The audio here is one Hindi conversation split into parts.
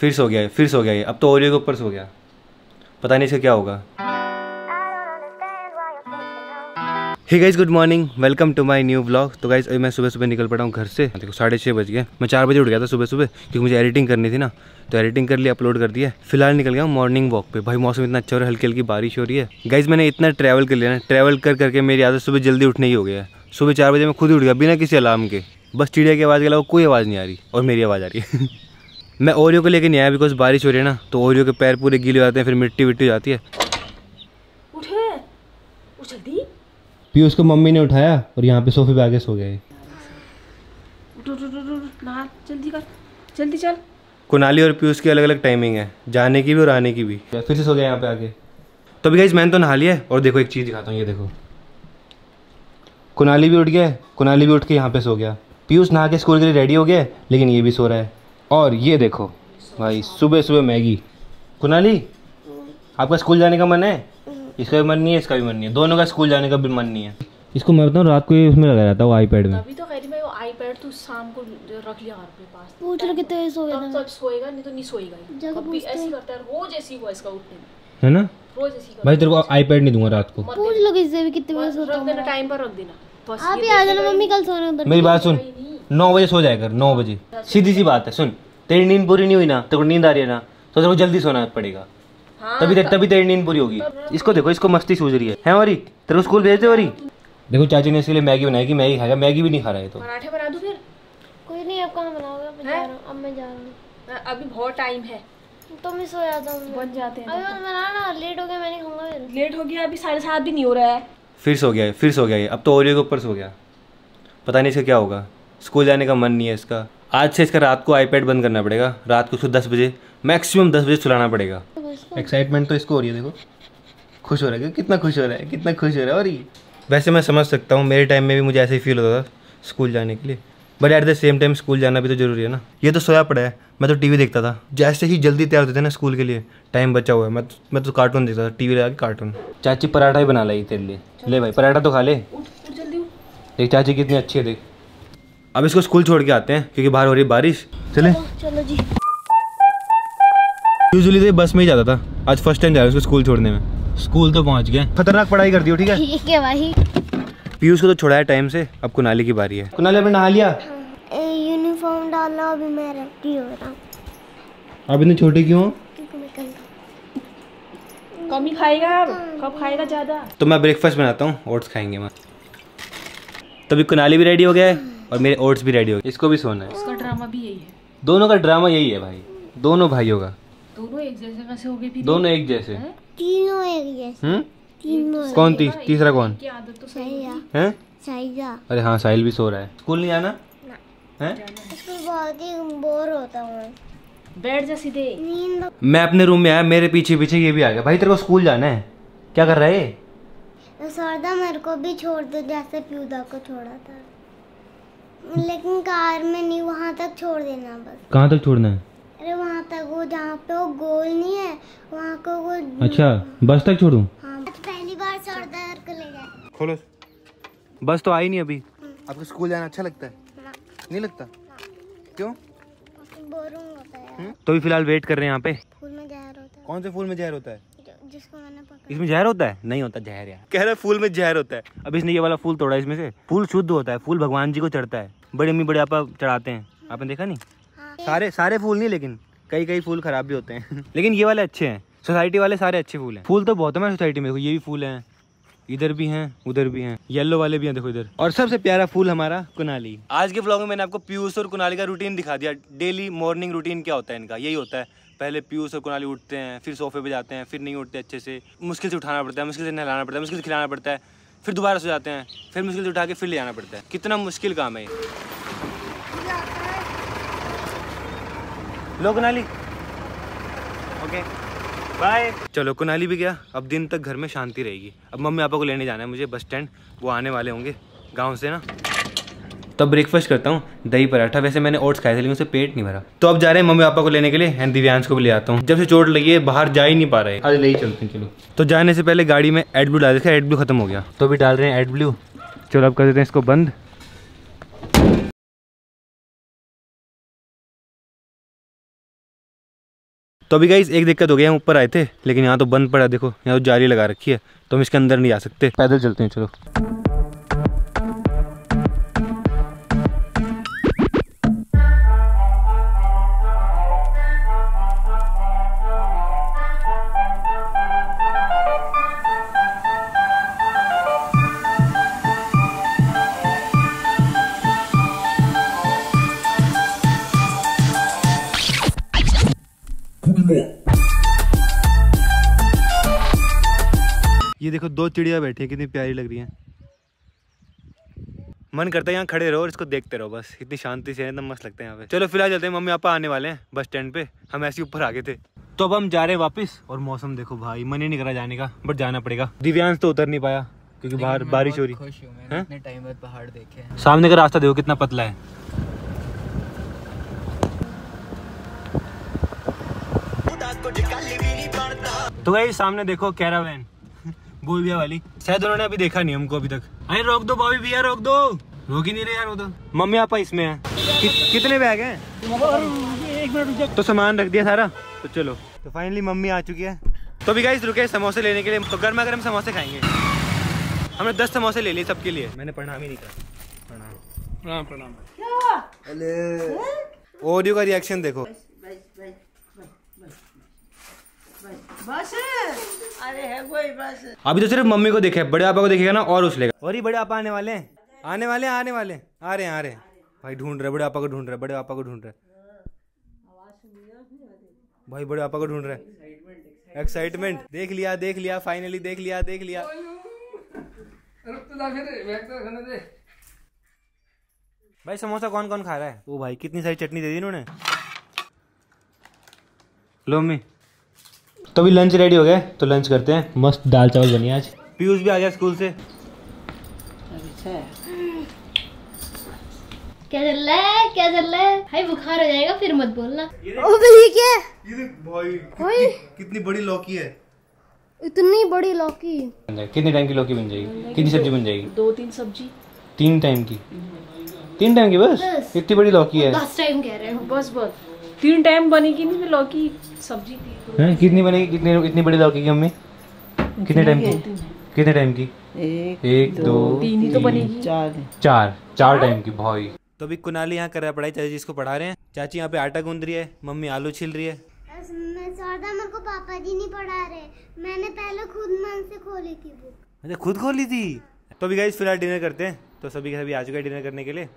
फिर सो गया, फिर सो गया ये। अब तो ओरियो के ऊपर सो गया। पता नहीं इसका क्या होगा। Hi guys good morning welcome to my new blog तो गाइज़ अभी मैं सुबह सुबह निकल पड़ा हूँ घर से। देखो, साढ़े छः बज गए। मैं चार बजे उठ गया था सुबह सुबह, क्योंकि मुझे एडिटिंग करनी थी ना। तो एडिटिंग कर लिया अपलोड कर दिया फ़िलहाल निकल गया हूँ मॉर्निंग वॉक पे। भाई, मौसम इतना अच्छा हो रहा है हल्की हल्की बारिश हो रही है। गाइज़ मैंने इतना ट्रैवल कर लिया ना। ट्रैवल कर करके मेरी आदत सुबह जल्दी उठने ही हो गया है। सुबह चार बजे मैं खुद ही उठ गया, बिना किसी अलार्म के। बस चिड़िया की आवाज़ के अलावा कोई आवाज़ नहीं आ रही, और मेरी आवाज़ आ रही है। मैं ओरियो को लेके नहीं आया बिकॉज़ बारिश हो रही है ना तो ओरियो के पैर पूरे गीले हो जाते हैं फिर मिट्टी विट्टी हो जाती है। उठे। उठ जल्दी। फिर उसको मम्मी ने उठाया और यहाँ पे सोफे पे आके सो गए उठ उठ उठ उठ, उठ जल्दी कर जल्दी चल। कुनाली और पीयूष की अलग अलग टाइमिंग है जाने की भी और आने की भी। फिर से सो गया यहाँ पे आके। तो अभी गाइज़ मैंने तो नहा लिया है और देखो एक चीज़ दिखाता हूँ ये देखो। कुनाली भी उठ गया कुनाली भी उठ के यहाँ पे सो गया। पीयूष नहा के स्कूल के लिए रेडी हो गया लेकिन ये भी सो रहा है। और ये देखो भाई सुबह सुबह मैगी। कुनाली आपका स्कूल जाने का मन है? इसका भी मन नहीं है इसका भी मन नहीं है। दोनों का स्कूल जाने का भी मन नहीं है। इसको मैं बताऊँ रात को ये उसमें लगा रहता है वो आईपैड में। अभी तो कह रही मैं वो आईपैड तू शाम को रख लिया घर पे पास। पूछ लो कितने बजे सो गए तब तो सोएगा नहीं तो नहीं सोएगा ही कभी ऐसी करता है रोज ऐसी हुआ इसका उठने है ना? रोज ऐसी करता भाई तेरे को आईपैड नहीं दूँगा रात को। पूछ लो किससे भी कितने बजे है। सोता रख हूँ देना टाइम पर रख देना। आप ही आ जाना मम्मी कल सोने उधर। मेरी बात सुन। नौ बजे सो जाएगा नौ बजे। सीधी सी बात है सुन। तेरी नींद पूरी नहीं हुई ना तेरे को नींद आ रही है ना तो तेरे को जल्दी सोना पड़ेगा। हाँ तभी तभी तेरी नींद पूरी होगी। इसको देखो इसको मस्ती सूझ रही है। हैं वरी? तेरे को स्कूल भेज दे वरी? देखो चाची ने इसके लिए मैगी बनाई कि मैगी खाएगा मैगी भी नहीं खा रहा है तो। पराठे बना दूँ फिर? कोई नहीं अब कहाँ बनाओगे मैं जा रहा हूँ अब मैं जा रहा हूँ। अभी बहुत टाइम है। तो मैं सो जाता हूँ। बन जाते हैं अभी मैं बनाना लेट हो गया मैं नहीं खाऊँगा फिर। लेट हो गया अभी साढ़े सात भी नहीं हो रहा है। फिर सो गया फिर सो गया अब तो ओरियो के ऊपर सो गया। पता नहीं इसका क्या होगा। स्कूल जाने का मन नहीं है इसका। आज से इसका रात को आईपैड बंद करना पड़ेगा। रात को उसको दस बजे मैक्सिमम दस बजे सुलाना पड़ेगा। एक्साइटमेंट तो इसको हो रही है देखो। खुश हो रहा है कितना खुश हो रहा है कितना खुश हो रहा है और ये। वैसे मैं समझ सकता हूँ मेरे टाइम में भी मुझे ऐसे ही फील होता था स्कूल जाने के लिए। But at the same time school जाना भी तो ज़रूरी है ना। ये तो सोया पड़ा है मैं तो टीवी देखता था। जैसे ही जल्दी तैयार होते थे ना स्कूल के लिए टाइम बचा हुआ है। मैं तो मैं तो कार्टून देखता था टीवी लगा के कार्टून चाची पराठा ही बना लाई तेरे लिए। ले भाई पराठा तो खा ले। उठ उठ जल्दी उठ। देख चाची कितनी अच्छी है देख। अब इसको स्कूल छोड़ के आते हैं क्योंकि बाहर हो रही है बारिश। चले। चलो जी। यूजुअली तो बस में ही जाता था। आज फ़र्स्ट टाइम जा रहा है उसको स्कूल छोड़ने में। स्कूल तो पहुँच गए। खतरनाक पढ़ाई कर दी ठीक है? ठीक है भाई। पीयूष को तो छोड़ा है टाइम से अब कुनाली की बारी है। कुनाली आपने नहा लिया? यूनिफॉर्म डालना अभी मैं रेडी हो रहा हूँ आप इतने छोटे क्यों हो? कम ही खाएगा अब कब खाएगा ज़्यादा। तो मैं ब्रेकफास्ट बनाता हूँ ओट्स खाएँगे मैं तभी कुनाली भी रेडी हो गया है। और मेरे ओट्स भी रेडी हो गए। इसको भी सोना है। उसका ड्रामा भी यही है। दोनों का ड्रामा यही है भाई। दोनों भाइयों का। दोनों एक जैसे कैसे हो गए दोनों एक जैसे। तीनों एक जैसे। हम्म? तीनों कौन ती, तीसरा कौन? आदत तो सही सही है? अरे हाँ साहिल भी सो रहा है। स्कूल नहीं आना? है? बहुत ही बोर होता हूँ मैं। बैठ जा सीधे। नींद मैं अपने रूम में आया मेरे पीछे पीछे ये भी आ गया। भाई तेरे को स्कूल जाना है। क्या कर रहा है ये? सरदा मेरे को भी छोड़ दो जैसे प्यूदा को छोड़ा था। लेकिन कार में नहीं वहाँ तक छोड़ देना बस। कहाँ तक छोड़ना है? अरे वहाँ तक वो जहाँ पे वो गोल नहीं है वहाँ को वो अच्छा बस तक छोड़ूं? हाँ पहली बार सरदार को ले जाए। खोलो। बस तो आई नहीं अभी। आपको स्कूल जाना अच्छा लगता है? नहीं लगता? क्यों? बोरिंग होता है तो भी फ़िलहाल वेट कर रहे हैं यहाँ पे। फूल में जहर होता है। कौन से फूल में जहर होता है? है जिसको मैंने पकड़ा। इसमें जहर होता है? नहीं होता जहर यार। कह रहा है फूल में जहर होता है। अब इसने ये वाला फूल तोड़ा इसमें से। फूल शुद्ध होता है फूल भगवान जी को चढ़ता है। बड़े अम्मी बड़े आपा चढ़ाते हैं। आपने देखा नहीं? हाँ। सारे सारे फूल नहीं लेकिन कई कई फूल खराब भी होते हैं। लेकिन ये वाले अच्छे हैं। सोसाइटी वाले सारे अच्छे फूल हैं। फूल तो बहुत है हमारी सोसाइटी में। देखो ये भी फूल हैं। इधर भी हैं उधर भी हैं। येलो वाले भी हैं देखो इधर। और सबसे प्यारा फूल हमारा कुनाली। आज के ब्लॉग में मैंने आपको पीयूष और कुनाली का रूटीन दिखा दिया। डेली मॉर्निंग रूटीन क्या होता है इनका? यही होता है। पहले पीयूष और कुनाली उठते हैं फिर सोफे पे जाते हैं फिर नहीं उठते अच्छे से। मुश्किल से उठाना पड़ता है मुश्किल से नहलाना पड़ता है मुश्किल से खिलाना पड़ता है। फिर दोबारा सो जाते हैं, फिर मुश्किल से उठा के फिर ले जाना पड़ता है। कितना मुश्किल काम है ये। लो कुनाली। ओके बाय चलो, कुनाली भी गया। अब दिन तक घर में शांति रहेगी। अब मम्मी पापा को लेने जाना है मुझे, बस स्टैंड वो आने वाले होंगे गाँव से ना। तो अब ब्रेकफास्ट करता हूँ दही पराठा। वैसे मैंने ओट्स खाए थे लेकिन उससे पेट नहीं भरा। तो अब जा रहे हैं मम्मी पापा को लेने के लिए एंड दिव्यांश को भी ले आता हूँ। जब से चोट लगी है बाहर जा ही नहीं पा रहे। आज ले ही चलते हैं चलो। तो जाने से पहले गाड़ी में एड ब्लू डाल देखा एड ब्लू खत्म हो गया। तो अभी डाल रहे हैं एड ब्लू चलो अब कर देते हैं इसको बंद। तो अभी गाइज़ एक दिक्कत हो गई हम ऊपर आए थे लेकिन यहाँ तो बंद पड़ा देखो। यहाँ तो जाली लगा रखी है तो हम इसके अंदर नहीं आ सकते। पैदल चलते हैं चलो। ये देखो दो चिड़िया बैठी हैं कितनी प्यारी लग रही हैं। मन करता है यहाँ खड़े रहो और इसको देखते रहो बस। इतनी शांति से एकदम मस्त लगता है यहाँ पे। चलो फ़िलहाल चलते हैं मम्मी पापा आने वाले हैं बस स्टैंड पे। हम ऐसे ऊपर आ गए थे। तो अब हम जा रहे हैं वापस और मौसम देखो भाई मन ही नहीं करा जाने का बट जाना पड़ेगा। दिव्यांश तो उतर नहीं पाया क्योंकि बाहर बारिश हो रही। हूँ? मैंने इतने टाइम बाद पहाड़ देखे सामने का रास्ता देखो कितना पतला है। तो गई सामने देखो कैरावैन। बोल भैया वाली शायद उन्होंने अभी देखा नहीं हमको अभी तक अरे रोक दो बॉबी भैया रोक दो रोक ही नहीं रहे यार वो तो मम्मी आपा इसमें है कि, कितने बैग हैं एक मिनट तो सामान रख दिया सारा तो चलो तो फाइनली मम्मी आ चुकी है तो भी गाइस रुके समोसे लेने के लिए तो गर्मा गर्म समोसे खाएँगे हमने दस समोसे ले लिए सबके लिए मैंने प्रणाम ही नहीं करा प्रणाम प्रणाम ऑडियो का रिएक्शन देखो बस अरे है कोई बस अभी तो सिर्फ़ मम्मी को देखे बड़े पापा को देखेगा ना और उछलेगा और ही बड़े पापा आने वाले हैं। आने वाले आने वाले आ रहे हैं आ रहे हैं। भाई ढूंढ रहे बड़े पापा को ढूंढ रहे बड़े पापा को ढूंढ रहे। भाई बड़े पापा को ढूंढ रहे। एक्साइटमेंट देख लिया देख लिया फाइनली देख लिया देख लिया। भाई समोसा कौन कौन खा रहा है? ओ भाई कितनी सारी चटनी दे दी इन्होंने। लो मम्मी। तो अभी लंच रेडी हो गया तो लंच करते हैं। मस्त दाल चावल बनी आज। पीयूष भी आ गया स्कूल से। क्या चल रहा है? क्या चल रहा है? भाई बुखार हो जाएगा फिर मत बोलना। ये भाई भाई कितनी बड़ी लौकी है। इतनी बड़ी लौकी। कितने टाइम की लौकी बन जाएगी? कितनी सब्ज़ी बन जाएगी? दो तीन सब्ज़ी। तीन टाइम की। तीन टाइम की बस? बस। इतनी बड़ी लौकी है। दस टाइम कह रहे हो बस बस। तीन टाइम बनेगी नहीं तो लौकी सब्ज़ी थी। हैं? कितनी बनेगी कितनी इतनी बड़ी लौकी की मम्मी? कितने टाइम की? कितने टाइम की? एक एक दो तीन ही तो बनेगी चार। चार चार टाइम की भाई। तो अभी कुनाली यहाँ कर रहा है पढ़ाई चाची जिसको पढ़ा रहे हैं। चाची यहाँ पे आटा गूंद रही है मम्मी आलू छिल रही है। बस मैं शारदा मेरे को पापा जी नहीं पढ़ा रहे। मैंने पहले खुद मन से खोली थी बुक अच्छा खुद खोली थी? तो अभी गाइस फ़िलहाल डिनर करते हैं। तो सभी के सभी आ चुके हैं डिनर करने के लिए।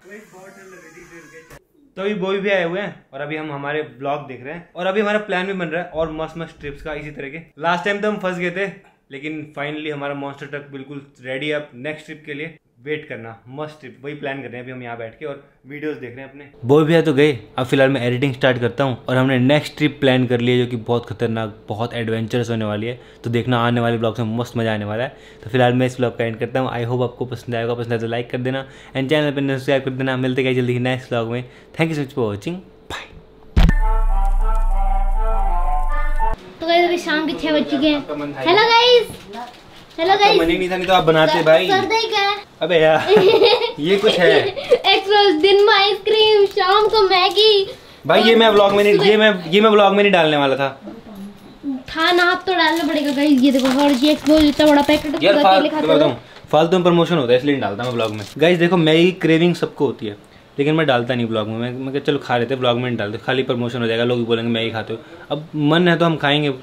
तो अभी बॉय भी आए हुए हैं और अभी हम हमारे ब्लॉग देख रहे हैं और अभी हमारा प्लान भी बन रहा है और मस्त मस्त ट्रिप्स का इसी तरह के। लास्ट टाइम तो हम फंस गए थे, लेकिन फाइनली हमारा मॉन्स्टर ट्रक बिल्कुल रेडी है अब नेक्स्ट ट्रिप के लिए। वेट करना मस्त ट्रिप वही प्लान कर रहे हैं अभी हम यहाँ बैठ के और वीडियोस देख रहे हैं अपने। बॉय भैया तो गए अब फ़िलहाल मैं एडिटिंग स्टार्ट करता हूँ और हमने नेक्स्ट ट्रिप प्लान कर लिया जो कि बहुत खतरनाक बहुत एडवेंचरस होने वाली है। तो देखना आने वाले ब्लॉग में मस्त मज़ा आने वाला है। तो फ़िलहाल मैं इस ब्लॉग का एंड करता हूँ। आई होप आपको पसंद आएगा पसंद आए तो लाइक कर देना एंड चैनल पर सब्सक्राइब कर देना। मिलते गए जल्दी नेक्स्ट ब्लॉग में। Thank you so much for watching bye तो गाइस अभी शाम के छह बज चुके हैं। Hello guys hello guys money नहीं था नहीं तो आप बनाते भाई। कर दे क्या अबे यार ये कुछ है। एक्सप्रेस दिन में आइसक्रीम शाम को मैगी। भाई ये मैं ब्लॉग में नहीं ये मैं ये मैं ब्लॉग में नहीं डालने वाला था। खाना आप तो डालना पड़ेगा गाइस ये देखो और ये एक्सप्लोज इतना बड़ा पैकेट यार अकेले फालतू खाते मैं फालतू में प्रमोशन होता है इसलिए नहीं डालता मैं ब्लॉग में। गाइस देखो मैगी क्रेविंग सबको होती है लेकिन मैं डालता नहीं ब्लॉग में। मैं मैं चलो खा लेते ब्लॉग में नहीं डालते खाली प्रमोशन हो जाएगा लोग बोलेंगे मैगी खाते हो। अब मन है तो हम खाएँगे।